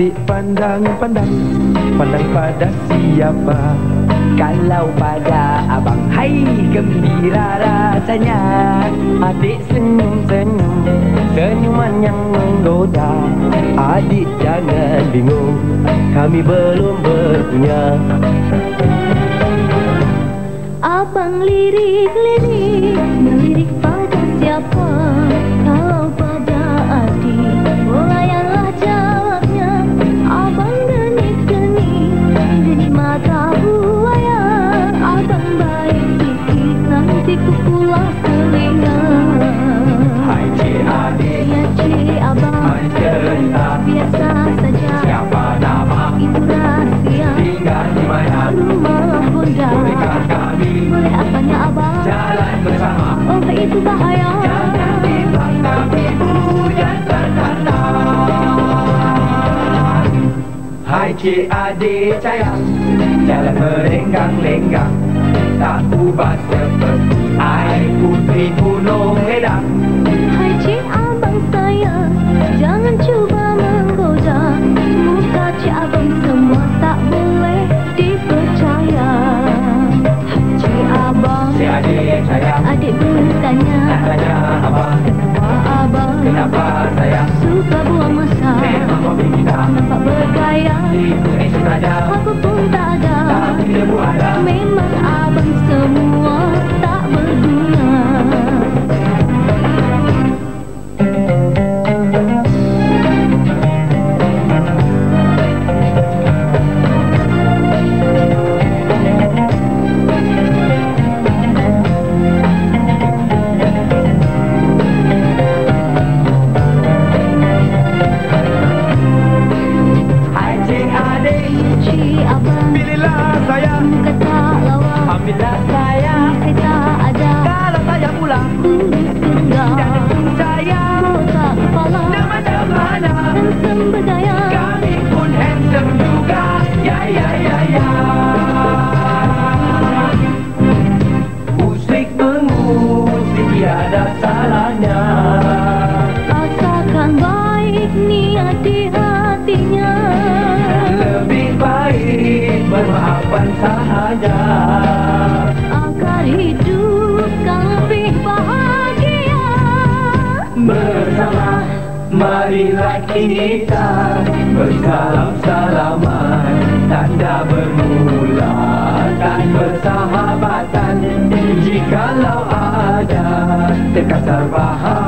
Adik pandang, pandang. Pandang pada siapa? Kalau pada abang. Hai gembira rasanya. Adik senyum-senyum Senyuman yang menggoda. Adik jangan bingung. Kami belum berpunya. Abang lirik-lirik Melirik pada siapa Oh itu bahaya. Jangan Hai cik adik sayang Jalan merenggang-lenggang Tak ubah seperti air putri gunung ledang Hai cik abang sayang Jangan cuba menggoda. Muka cik abang semua tak boleh dipercaya. Hai cik abang Si adik sayang Bertanya Nak tanya abang Kenapa abang Kenapa sayang? Suka buang masa Memang hobi kita Nampak bergaya. Itu ini saja Aku pun saya. Muka tak lawa. Ambillah saya Saya bermaafan sahaja. Agar hidup kan lebih bahagia. Bersama marilah kita Bersalam-salaman Tanda bermula Dan bersahabatan Jikalau ada Terkasar bahasa Bermaaf